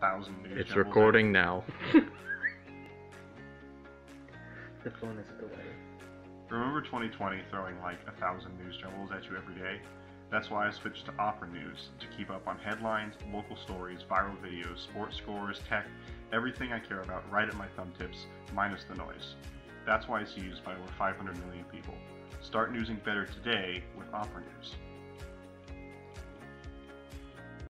thousand. It's recording now. The phone is away. Remember 2020 throwing like a thousand news jumbles at you every day? That's why I switched to Opera News to keep up on headlines, local stories, viral videos, sports scores, tech, everything I care about right at my thumbtips, minus the noise. That's why it's used by over 500 million people. Start newsing better today with Opera News.